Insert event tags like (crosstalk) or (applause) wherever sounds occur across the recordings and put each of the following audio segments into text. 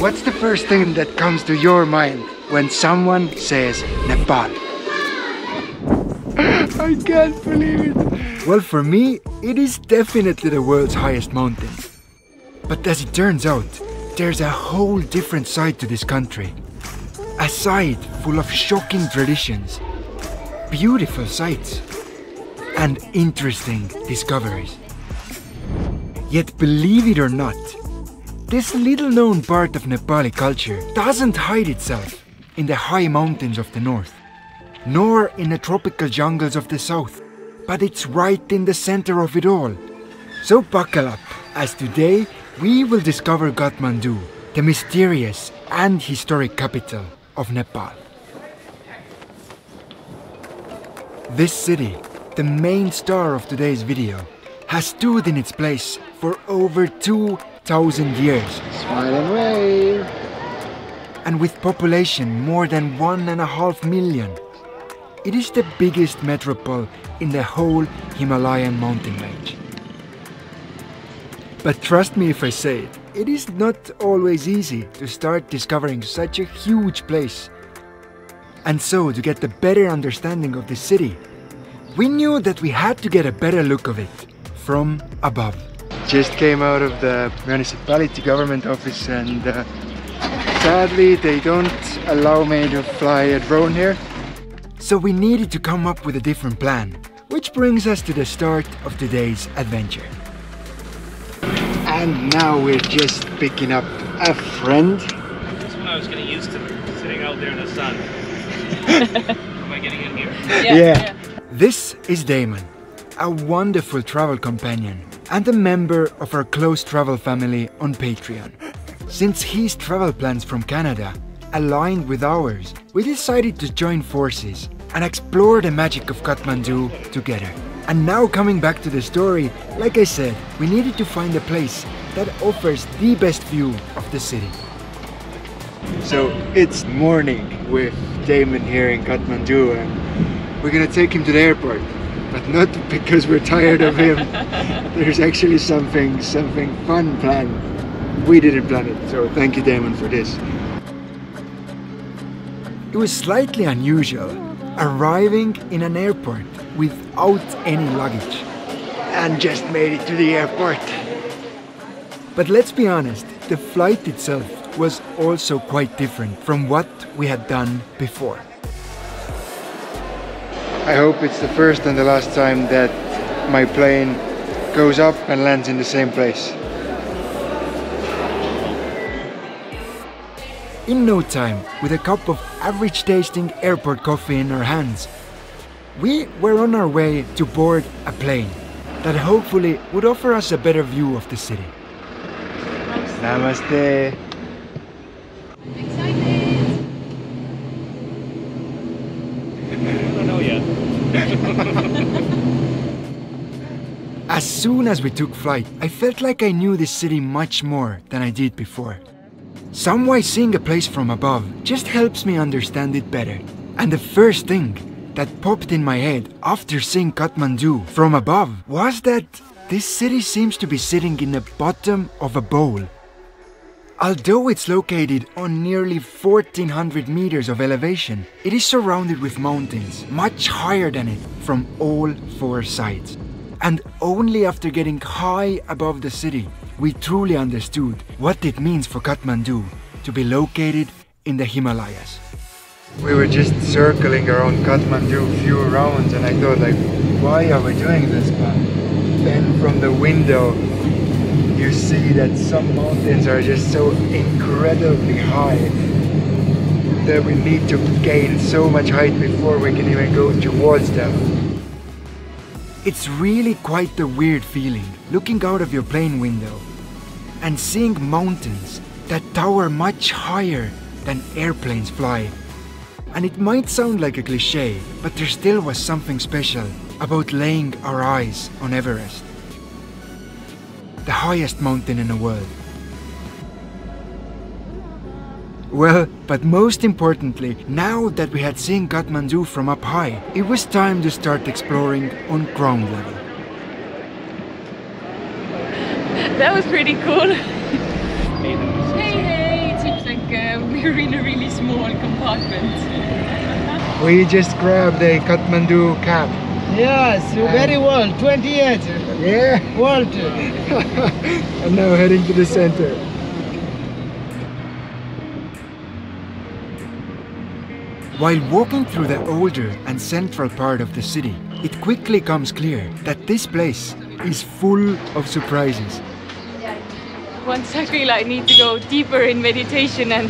What's the first thing that comes to your mind when someone says Nepal? (laughs) I can't believe it. Well, for me, it is definitely the world's highest mountain. But as it turns out, there's a whole different side to this country. A side full of shocking traditions, beautiful sights, and interesting discoveries. Yet believe it or not, this little known part of Nepali culture doesn't hide itself in the high mountains of the north, nor in the tropical jungles of the south, but it's right in the center of it all. So buckle up, as today we will discover Kathmandu, the mysterious and historic capital of Nepal. This city, the main star of today's video, has stood in its place for over 2,000 years. Smile and wave. And with population more than one and a half million, it is the biggest metropole in the whole Himalayan mountain range. But trust me if I say it, it is not always easy to start discovering such a huge place. And so, to get a better understanding of the city, we knew that we had to get a better look of it from above. Just came out of the municipality government office and uh, sadly they don't allow me to fly a drone here. So we needed to come up with a different plan, which brings us to the start of today's adventure. And now we're just picking up a friend. That's when I was getting used to sitting out there in the sun. (laughs) Am I getting in here? Yeah. This is Damon, a wonderful travel companion and a member of our close travel family on Patreon. Since his travel plans from Canada aligned with ours, we decided to join forces and explore the magic of Kathmandu together. And now coming back to the story, like I said, we needed to find a place that offers the best view of the city. So it's morning with Damon here in Kathmandu and we're gonna take him to the airport. But not because we're tired of him. (laughs) There's actually something something fun planned. We didn't plan it, so thank you Damon for this. It was slightly unusual arriving in an airport without any luggage and just made it to the airport. But let's be honest, the flight itself was also quite different from what we had done before. I hope it's the first and the last time that my plane goes up and lands in the same place. In no time, with a cup of average tasting airport coffee in our hands, we were on our way to board a plane that hopefully would offer us a better view of the city. Namaste. I don't know yet. (laughs) As soon as we took flight, I felt like I knew this city much more than I did before. Some way seeing a place from above just helps me understand it better. And the first thing that popped in my head after seeing Kathmandu from above was that this city seems to be sitting in the bottom of a bowl. Although it's located on nearly 1400 meters of elevation, it is surrounded with mountains much higher than it from all four sides. And only after getting high above the city, we truly understood what it means for Kathmandu to be located in the Himalayas. We were just circling around Kathmandu a few rounds and I thought like, why are we doing this man? Then from the window you see that some mountains are just so incredibly high that we need to gain so much height before we can even go towards them. It's really quite the weird feeling looking out of your plane window and seeing mountains that tower much higher than airplanes fly. And it might sound like a cliche, but there still was something special about laying our eyes on Everest, the highest mountain in the world. Well, but most importantly, now that we had seen Kathmandu from up high, it was time to start exploring on ground level. That was pretty cool. Hey, Hey, hey, it's a you're in a really small compartment. We just grabbed a Kathmandu cab. Yes, very well. 20 years. Yeah. World. and (laughs) now heading to the center. While walking through the older and central part of the city, it quickly comes clear that this place is full of surprises. Once I feel I need to go deeper in meditation and,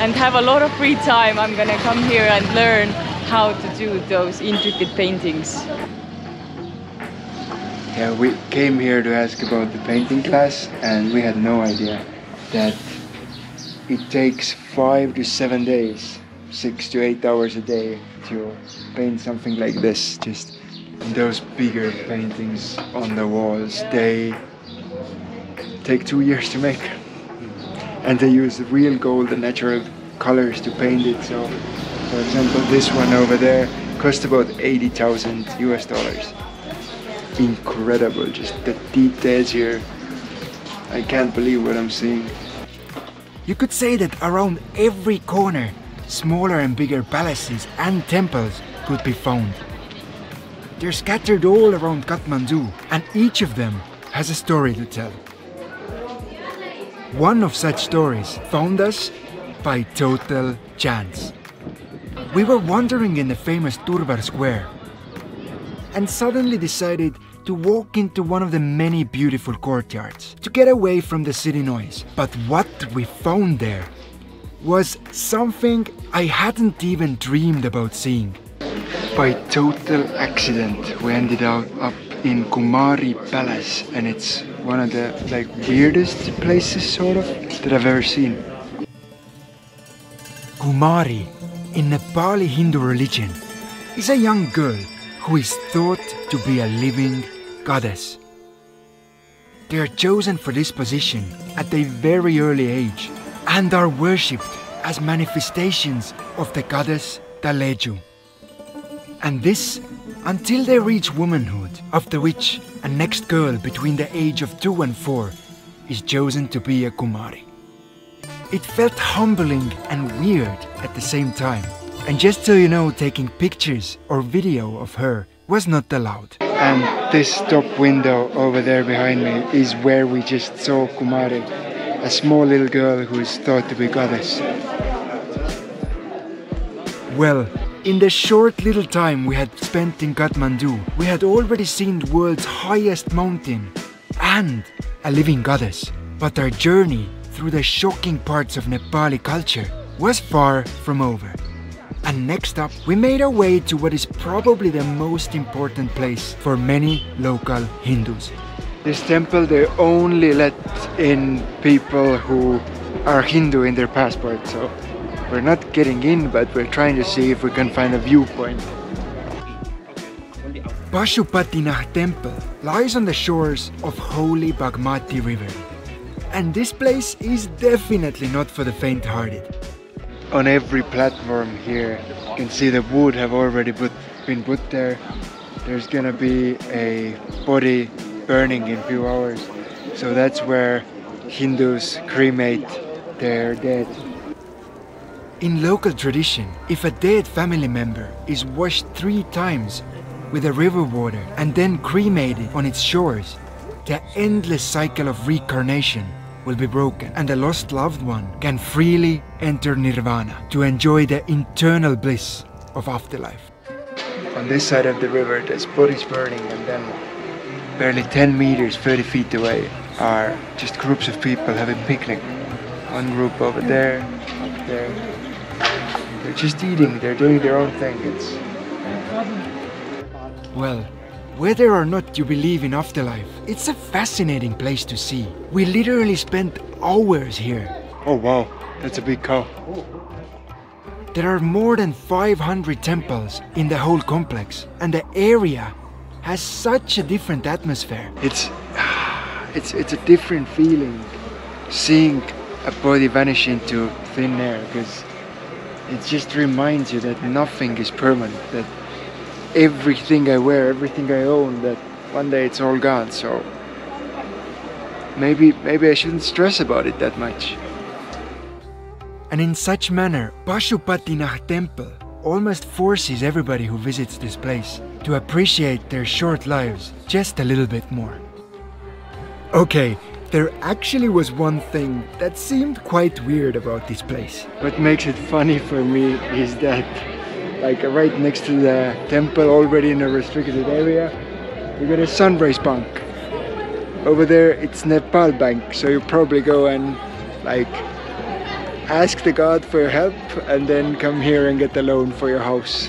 and have a lot of free time, I'm gonna come here and learn how to do those intricate paintings. Yeah, we came here to ask about the painting class, and we had no idea that it takes five to seven days, six to eight hours a day to paint something like this. Just those bigger paintings on the walls, they take two years to make. And they use real gold and natural colors to paint it. So, for example, this one over there cost about 80,000 US dollars incredible. Just the details here. I can't believe what I'm seeing. You could say that around every corner, smaller and bigger palaces and temples could be found. They're scattered all around Kathmandu, and each of them has a story to tell. One of such stories found us by total chance. We were wandering in the famous Durbar Square and suddenly decided to walk into one of the many beautiful courtyards to get away from the city noise. But what we found there was something I hadn't even dreamed about seeing. By total accident, we ended up up in Kumari Palace, and it's one of the like weirdest places, sort of, that I've ever seen. Kumari, in Nepali Hindu religion, is a young girl who is thought to be a living goddess. They are chosen for this position at a very early age and are worshipped as manifestations of the goddess Taleju. And this until they reach womanhood, after which a next girl between the age of 2 and 4 is chosen to be a Kumari. It felt humbling and weird at the same time. And just so you know, taking pictures or video of her was not allowed. And this top window over there behind me is where we just saw Kumari, a small little girl who is thought to be goddess. Well, in the short little time we had spent in Kathmandu, we had already seen the world's highest mountain and a living goddess. But our journey through the shocking parts of Nepali culture was far from over. And next up, we made our way to what is probably the most important place for many local Hindus. This temple, they only let in people who are Hindu in their passport, so we're not getting in, but we're trying to see if we can find a viewpoint. Pashupatinath temple lies on the shores of holy Bagmati river. And this place is definitely not for the faint-hearted. On every platform here, you can see the wood have already put, been put there. There's gonna be a body burning in few hours. So that's where Hindus cremate their dead. In local tradition, if a dead family member is washed three times with the river water and then cremated on its shores, the endless cycle of reincarnation will be broken and the lost loved one can freely enter nirvana to enjoy the eternal bliss of afterlife. On this side of the river, there's bodies burning and then barely 10 meters, 30 feet away are just groups of people having picnic. One group over there, up there. They're just eating, they're doing their own thing. It's well, whether or not you believe in afterlife, it's a fascinating place to see. We literally spent hours here. Oh wow, that's a big cow. There are more than 500 temples in the whole complex, and the area has such a different atmosphere. It's (sighs) it's it's a different feeling seeing a body vanish into thin air because it just reminds you that nothing is permanent, that everything I wear, everything I own, that one day it's all gone. So maybe maybe I shouldn't stress about it that much. And in such manner, Pashupatinath temple almost forces everybody who visits this place to appreciate their short lives just a little bit more. Okay, there actually was one thing that seemed quite weird about this place. What makes it funny for me is that, like uh, right next to the temple, already in a restricted area, you got a sunrise bank. Over there, it's Nepal Bank, so you probably go and like ask the god for your help and then come here and get the loan for your house.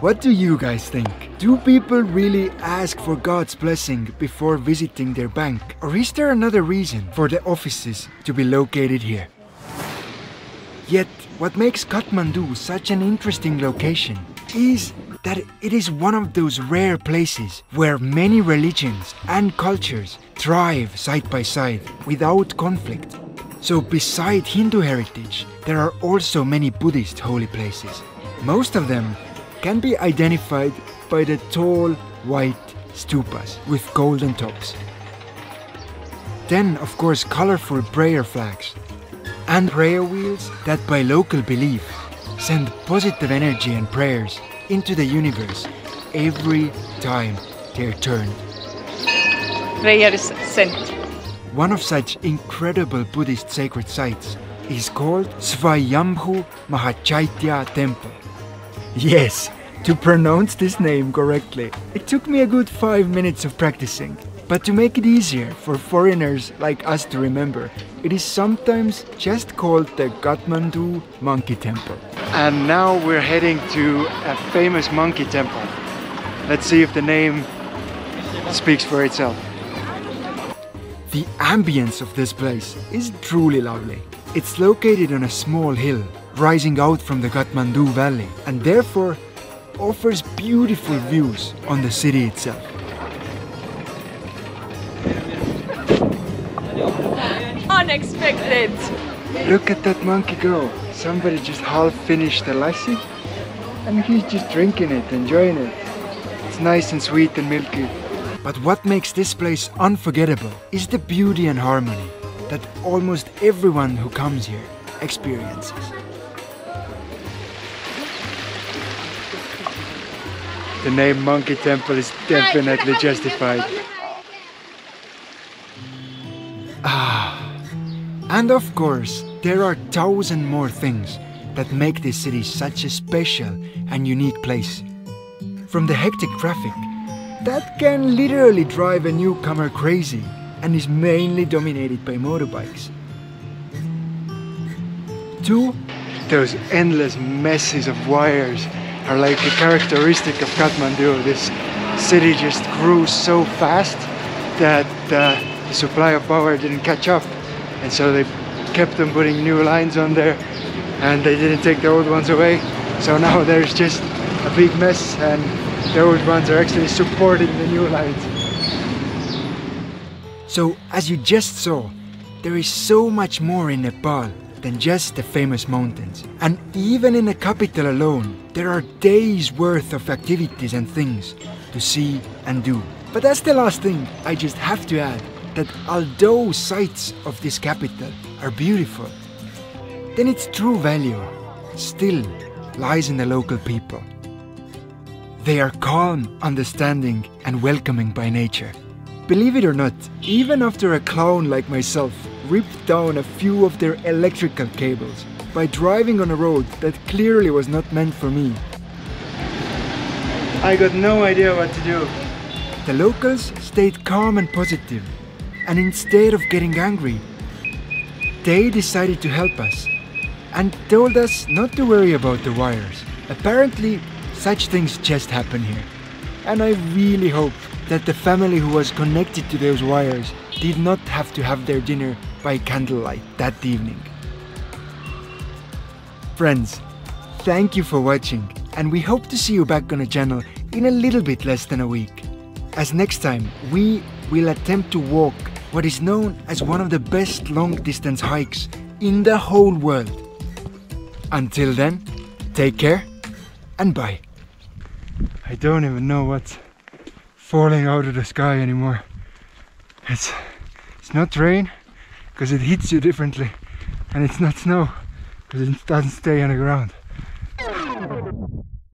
What do you guys think? Do people really ask for God's blessing before visiting their bank? Or is there another reason for the offices to be located here? Yet, what makes Kathmandu such an interesting location is that it is one of those rare places where many religions and cultures thrive side by side without conflict. So, beside Hindu heritage, there are also many Buddhist holy places. Most of them can be identified by the tall white stupas with golden tops. Then, of course, colorful prayer flags and prayer wheels that, by local belief, send positive energy and prayers into the universe every time they're turned. Prayers sent. One of such incredible Buddhist sacred sites is called Swayambhu Mahachaitya Temple. Yes, to pronounce this name correctly, it took me a good five minutes of practicing. But to make it easier for foreigners like us to remember, it is sometimes just called the Kathmandu Monkey Temple. And now we're heading to a famous monkey temple. Let's see if the name speaks for itself. The ambience of this place is truly lovely. It's located on a small hill rising out from the Kathmandu Valley and therefore offers beautiful views on the city itself. Look at that monkey go. Somebody just half finished the lassi and he's just drinking it, enjoying it. It's nice and sweet and milky. But what makes this place unforgettable is the beauty and harmony that almost everyone who comes here experiences. The name Monkey Temple is definitely justified. And of course, there are thousand more things that make this city such a special and unique place. From the hectic traffic, that can literally drive a newcomer crazy and is mainly dominated by motorbikes. To those endless messes of wires are like a characteristic of Kathmandu. This city just grew so fast that uh, the supply of power didn't catch up. And so they kept on putting new lines on there and they didn't take the old ones away. So (laughs) now there's just a big mess and the old ones are actually supporting the new lines. So, as you just saw, there is so much more in Nepal than just the famous mountains. And even in the capital alone, there are days worth of activities and things to see and do. But that's the last thing I just have to add that although sights of this capital are beautiful, then its true value still lies in the local people. They are calm, understanding, and welcoming by nature. Believe it or not, even after a clown like myself ripped down a few of their electrical cables by driving on a road that clearly was not meant for me. I got no idea what to do. The locals stayed calm and positive, and instead of getting angry, they decided to help us and told us not to worry about the wires. Apparently, such things just happen here. And I really hope that the family who was connected to those wires did not have to have their dinner by candlelight that evening. Friends, thank you for watching and we hope to see you back on the channel in a little bit less than a week. As next time, we will attempt to walk what is known as one of the best long distance hikes in the whole world. Until then, take care and bye. I don't even know what's falling out of the sky anymore. It's, it's not rain because it hits you differently, And it's not snow because it doesn't stay on the ground.